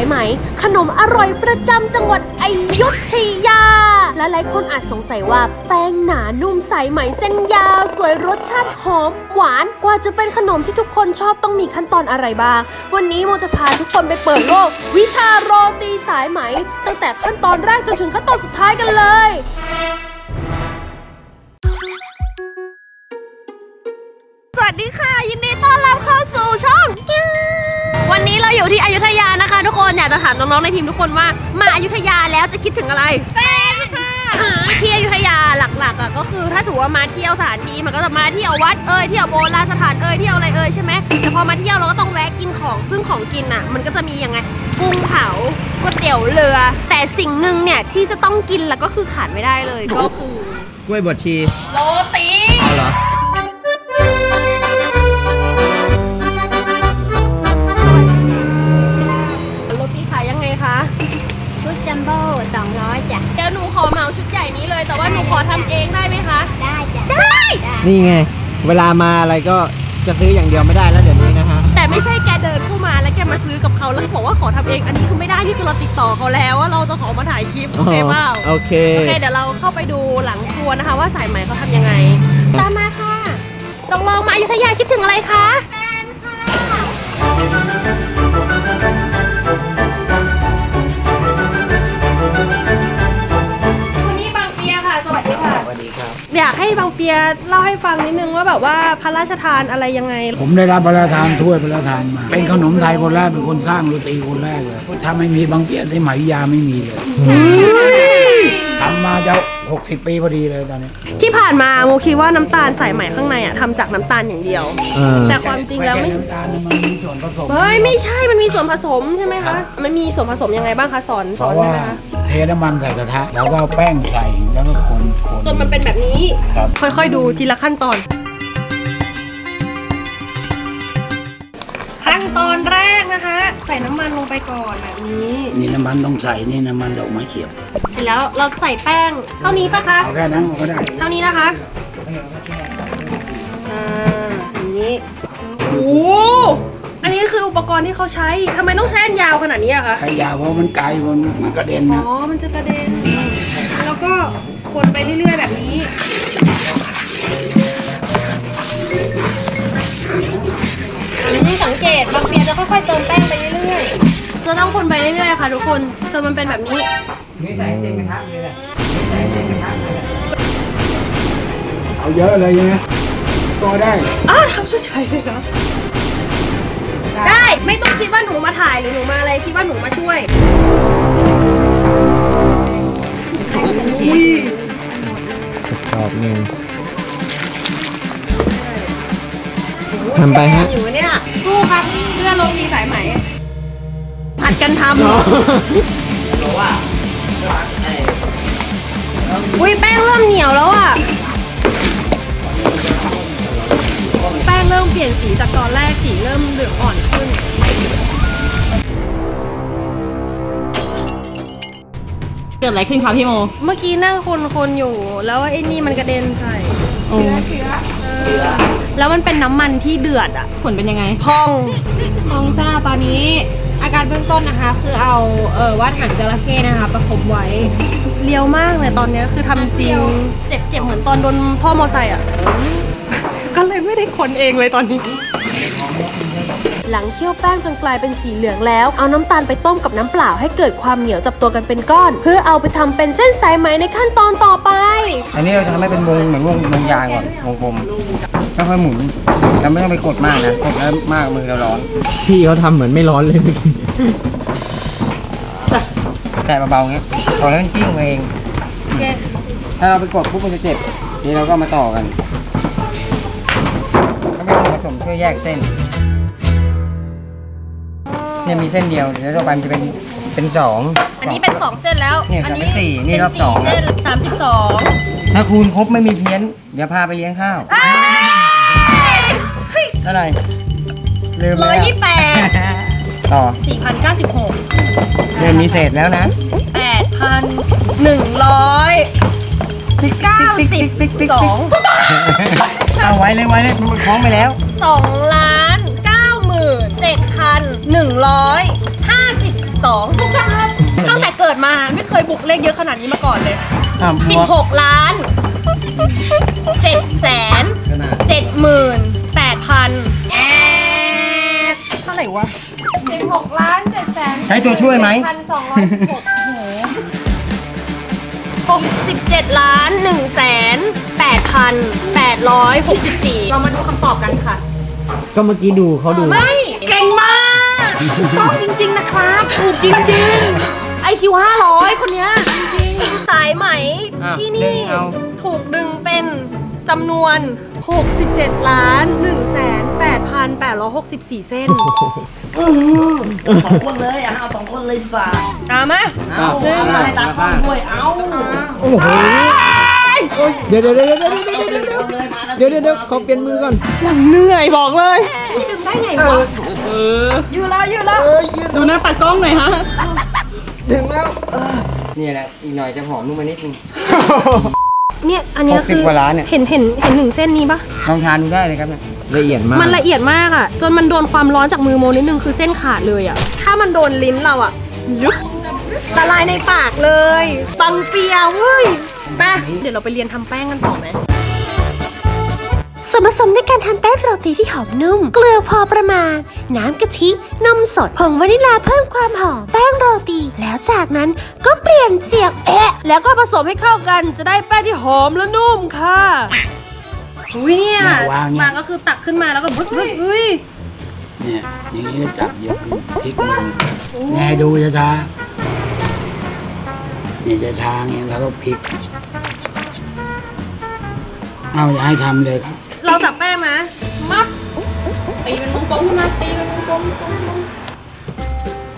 ายไหม ขนมอร่อยประจำจังหวัดอยุธยา และหลายคนอาจสงสัยว่าแป้งหนานุ่มสายไหมเส้นยาว สวยรสชาติหอม หวานกว่าจะเป็นขนมที่ทุกคนชอบต้องมีขั้นตอนอะไรบ้าง วันนี้โมจะพาทุกคนไปเปิดโลก วิชาโรตีสายไหม ตั้งแต่ขั้นตอนแรกจนถึงขั้นตอนสุดท้ายกันเลยสวัสดีค่ะ ยินดีต้อนรับเข้าสู่ช่อง วันนี้เราอยู่ที่อยุธยานะคะ ทุกคนอยากจะถามน้องๆในทีมทุกคนว่ามาอยุธยาแล้วจะคิดถึงอะไรแป้งค่ะที่อยุธยาหลักๆอะก็คือถ้าถือว่ามาเที่ยวสถานที่มันก็จะมาเที่ยววัดเอ่ยเที่ยวโบราณสถานเอ่ยเที่ยวอะไรเอ่ยใช่ไหมแต่พอมาเที่ยวเราก็ต้องแวะกินของซึ่งของกินอะ มันก็จะมียังไงกุ้งเผาก๋วยเตี๋ยวเรือ แต่สิ่งหนึ่งเนี่ยที่จะต้องกินแล้วก็คือขาดไม่ได้เลยก็คือกล้วยบดชีโรตีเอาเหรอ นี่ไง เวลามาอะไรก็จะซื้ออย่างเดียวไม่ได้แล้วเดี๋ยวนี้นะฮะ แต่ไม่ใช่แกเดินเข้ามาแล้วแกมาซื้อกับเขาแล้วบอกว่าขอทำเอง อันนี้คือไม่ได้นี่คือเราติดต่อเขาแล้วว่าเราจะขอมาถ่ายคลิปโอเคเปล่าโอเค โอเคเดี๋ยวเราเข้าไปดูหลังครัวนะคะ ว่าสายไหมเขาทำยังไง ตามมาค่ะ ต้องลองมาอยุธยาคิดถึงอะไรคะวัน ยเล่าให้ฟังนิดนึงว่าแบบว่าพระราชทานอะไรยังไง ผมได้รับพระราชทานถ้วยพระราชทานมา เป็นขนมไทยคนแรกเป็นคนสร้างโรตีคนแรกเลยถ้าไม่มีบางเกียรติไหมยาไม่มีเลยทำมาจะ60 ปีพอดีเลยตอนนี้ ที่ผ่านมาโมคิดว่าน้ำตาลสายไหมข้างในอะทำจากน้ำตาลอย่างเดียว แต่ความจริงแล้วไม่ใช่น้ำตาลมันมีส่วนผสมเฮ้ยไม่ใช่มันมีส่วนผสมใช่ไหมคะมันมีส่วนผสมยังไงบ้างคะสอนสอนราะได้ว่าไหมคะเทน้ำมันใส่กระทะแล้วก็แป้งใส่แล้วก็คน จนมันเป็นแบบนี้ ครับ ค่อยๆดูทีละขั้นตอน ขั้นตอนแรกนะคะ ใส่น้ำมันลงไปก่อนแบบนี้นี่น้ำมันต้องใส่นี่น้ำมันดอกไม้เขียว เสร็จแล้วเราใส่แป้งเท่านี้ปะคะ เอาแค่นั้นก็ได้ เท่านี้นะคะอ่าอย่างนี้โอ้โหอันนี้คืออุปกรณ์ที่เขาใช้ทำไมต้องใช้อันยาวขนาดนี้อะคะใครยาวเพราะมันไกลมันมันกระเด็นอ๋นะอมันจะกระเด็น แล้วก็ คนไปเรื่อยๆแบบนี้อันนี้ให้สังเกตบางเปียจะค่อยๆเติมแป้งไปเรื่อยๆเราต้องคนไปเรื่อยๆค่ะทุกคนจนมันเป็นแบบนี้เอาเยอะเลยใช่ไหมก็ได้อ้าทำช่วยใจเลยนะได้ไม่ต้องคิดว่าหนูมาถ่ายหรือหนูมาอะไรคิดว่าหนูมาช่วย กรอบหนึ่งทำไปฮะ อยู่เนี่ยสู้ครับเพื่อโรตีสายไหม ผัดกันทำอุ้ยแป้งเริ่มเหนียวแล้วอะ แป้งเริ่มเปลี่ยนสีจากตอนแรกสีเริ่มเหลืองอ่อนขึ้น เกิดอะไรขึ้นคะพี่โม เมื่อกี้นั่งคนคนๆอยู่ แล้วไอ้นี่มันกระเด็นใส่เชื้อเชื้อเชื้อ แล้วมันเป็นน้ำมันที่เดือดอะ ผลเป็นยังไง พองน้องจ้าตอนนี้อาการเบื้องต้นนะคะ คือเอาเออวัดหางจระเข้นะคะ ประคบไว้เลียวมากเลยตอนเนี้ยคือทำจริง เจ็บเจ็บเหมือนตอนโดนท่อมอไซค์อะ ก็เลยไม่ได้คนเองเลยตอนนี้ หลังเคี่ยวแป้งจนกลายเป็นสีเหลืองแล้ว เอาน้ำตาลไปต้มกับน้ำเปล่าให้เกิดความเหนียวจับตัวกันเป็นก้อน เพื่อเอาไปทำเป็นเส้นสายไหมในขั้นตอนต่อไป อันนี้เราจะทำให้เป็นวงเหมือนวงวงยางก่อนวงกลมค่อยๆหมุนแล้วไม่ต้องไปกดมากนะกดแล้วมากมือเราร้อนพี่เขาทำเหมือนไม่ร้อนเลยเมื่อกี้แต่เบาๆเงี้ยพอแล้วมันกิ้งมาเองถ้าเราไปกดปุ๊บมันจะเจ็บนี่เราก็มาต่อกันก็ไม่ต้องผสมช่วยแยกเส้น เนี่ยมีเส้นเดียวเดี๋ยวต่อไปมันจะเป็นเป็นสอง อันนี้เป็น2เส้นแล้ว เนี่ยอัเป็นสี่นี่รอบเป็สองเส้นสามสิบสองถ้าคูณครบไม่มีเพี้ยน เดี๋ยวพาไปเลี้ยงข้าวเท่าไหร่ลืมร้อยแล้วยี่แปดต่อสี่พันเก้าสิบหกเริ่มมีเศษแล้วนะแปดพันหนึ่งร้อยเก้าสิบสองเอาไว้เลยไว้เลยมันคล้องไปแล้วสองล้าน เก้าหมื่นเจ็ดพันหนึ่งร้อยห้าสิบส12ตั้งแต่เกิดมาไม่เคยบุกเลขเยอะขนาดนี้มาก่อนเลย อะ16 ล้าน7แสนขนาด7หมื่น8พันแอดเท่าไหร่วะ 16ล้าน7แสนใช้ตัวช่วยไหมพันสองร้อยสิบหกโอ้โห67ล้าน1แสน8พัน864เรามาดูคำตอบกันค่ะ ก็เมื่อกี้ดูเขาดู ไม่เก่งมาก ต้องจริง ๆ นะครับ ถูกจริงๆ ไอคิว500คนเนี้ยจริงๆสายไหมอะที่ดึนี่งเอาถูกดึงเป็นจำนวน 67 ล้าน1แสน8,864 เส้นสองคนเลยอะเอาสองคนเลยดีกว่าเอามาเอาเอามาให้ตากล้องด้วยเอาโอ้โหเดี๋ยวเดี๋ยวเดี๋ยวเดี๋ยวเดี๋ยวเดี๋ยวคนเลยมาแล้วเดี๋ยวเดี๋ยวเดี๋ยวขอเปลี่ยนมือก่ อนเหนื่อยบอกเลยดูหน้าตากล้องหน่อยฮะ ถึงแล้วนี่แหละอีกหน่อยจะหอมลงมานิดนึง เนี่ยอันเนี้ยคือ60กว่าล้านเนี่ย เห็นเห็นเห็นหนึ่งเส้นนี้ปะลองทานดูได้เลยครับเนี่ยละเอียดมากมันละเอียดมากอะจนมันโดนความร้อนจากมือโมนิดนึงคือเส้นขาดเลยอะถ้ามันโดนลิ้นเราอะยุบละลายในปากเลย ปังเปียเว้ยไปเดี๋ยวเราไปเรียนทำแป้งกันต่อไหม ส่วนผสมในการทำแป้งโรตีที่หอมนุ่ม เกลือพอประมาณ น้ำกะทิ นมสด ผงวานิลาเพิ่มความหอม แป้งโรตี แล้วจากนั้นก็เปลี่ยนเสียงเอะแล้วก็ผสมให้เข้ากัน จะได้แป้งที่หอมและนุ่มค่ะอุ้ยเนี่ยเนี่ยวางเนี่ย มาก็คือตักขึ้นมาแล้วก็บึ๊บบึ๊บอุ้ยเนี่ยอย่างนี้ก็จับเยอะขึ้นพลิกมือแน่ดูช้าๆเนี่ยจะช้าๆเงี้ยแล้วก็พลิก เอาอย่าให้ทำเลยครับเราจับแป้ง นะมัดตีเป็นวงกลมขึ้นมาตีเป็นวงกลม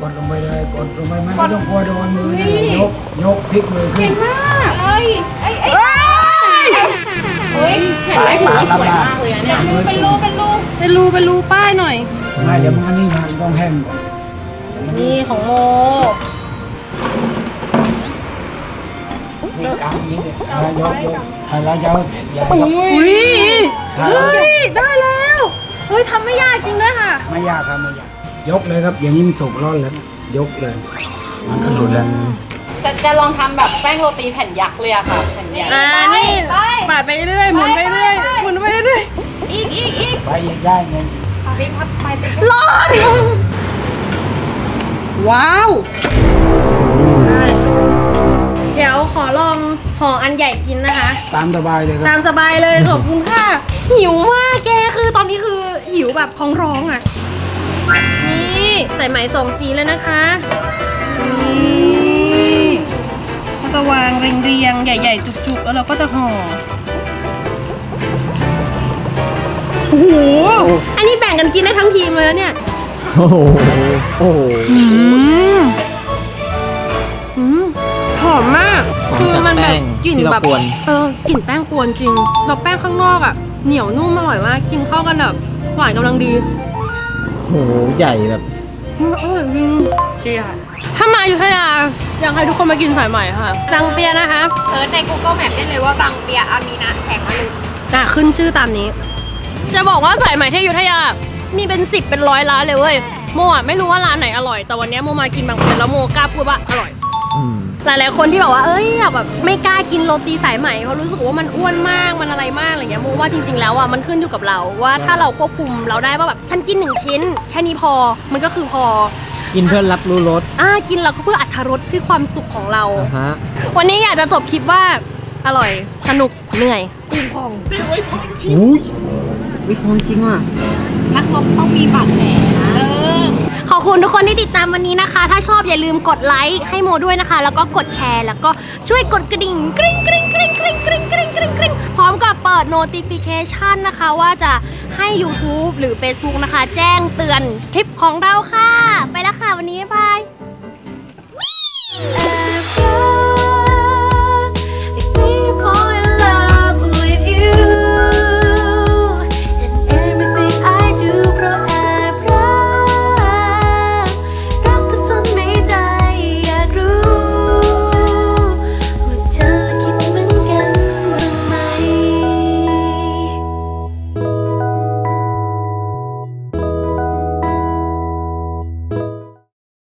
กดลงไปเลยกดลงไปไม่ต้องกลัวโดนมือนะยกยกพลิกมือขึ้นเอ้ยเอ้ยเอ้ยเฮ้ยเห็นไหมหัวสวยมากเลยอะเนี่ยรูเป็นรูเป็นรูเป็นรูเป็นรูป้ายหน่อยไม่เดี๋ยวมันก็นี่มันต้องแห้งก่อนนี่ของโมนี่กลางนี้เลยถ้ายกยก ถ้าเราจะเอาใหญ่ยกอุ้ยเฮ้ยได้แล้วเฮ้ยทำไม่ยากจริงด้วยค่ะ ไม่ยากครับไม่ยากยกเลยครับ อย่างนี้มันสุกร่อนแล้ว ยกเลย มันก็หลุดแล้วจะจะลองทำแบบแป้งโรตีแผ่นยักษ์เลยอะค่ะแผ่นยักษ์อ่านี่ไปปาดไปเรื่อยหมุนไปเรื่อยหมุนไปเรื่อยอีกอีกอีกไปอีกได้เงินไปพับไปไปร้อนว้าว ห่ออันใหญ่กินนะคะ ตามสบายเลยคตารับ มสบายเลยขอบคุณค่ะ หิวมากแกคือตอนนี้คือหิวแบบท้องร้องอะ นี่ใส่ไหมสองสีเลยนะคะ นี่ก็จะวางเรียงๆ ใหญ่ ๆ จุกๆ แล้วเราก็จะห่อ โอ้โห อันนี้แบ่งกันกินได้ทั้งทีมเลยแล้วเนี่ย โอ้โห โอ้โห อืมอืมหอมมาก หอมคือจากมันแบบแป้งกลิ่นที่เราแบบกวนเออกลิ่นแป้งกวนจริงแล้วแป้งข้างนอกอะเหนียวนุ่มอร่อยมากกินเข้ากันแบบหวานกำลังดีโอ้โหใหญ่แบบอืมอร่อยจริงเชียถ้ามาอยู่ทยาอยากให้ทุกคนมากินสายใหม่ค่ะดังเปียนะคะเซิร์ชใน Google Map ได้เลยว่าบางเปียอามีนาแสงอรุณอะขึ้นชื่อตามนี้ จะบอกว่าสายใหม่ที่อยุธยา มีเป็นสิบเป็นร้อยร้านเลยเว้ยโมอะไม่รู้ว่าร้านไหนอร่อยแต่วันนี้โมมากินบางเปียแล้วโมกล้าพูดว่าอร่อยอืม หลายๆคนที่แบบว่าเอ้ยอยากแบบไม่กล้ากินโรตีสายไหมเพราะรู้สึกว่ามันอ้วนมากมันอะไรมากอะไรเงี้ยโมว่าจริง ๆ แล้วอะมันขึ้นอยู่กับเราว่าถ้าเราควบคุมเราได้ว่าแบบฉันกินหนึ่งชิ้น แค่นี้พอมันก็คือพอกินเพื่อรับรู้รสอ่ากินเราก็เพื่ออัตรสที่ความสุขของเราอ่าฮะวันนี้อยากจะจบคลิปว่าอร่อยสนุกเหนื่อยอุ้ยวิพองจริงว่ะนักรบต้องมีบาดแผลนะ ขอบคุณทุกคนที่ติดตามวันนี้นะคะ ถ้าชอบอย่าลืมกดไลค์ให้โมด้วยนะคะ แล้วก็กดแชร์ แล้วก็ช่วยกดกระดิ่งกริ๊งกริ๊งกริ๊งกริ๊งกริ๊งกริ๊งกริ๊งกริ๊งพร้อมกับเปิด notification นะคะ ว่าจะให้ YouTube หรือ Facebook นะคะ แจ้งเตือนคลิปของเราค่ะ ไปแล้วค่ะวันนี้บาย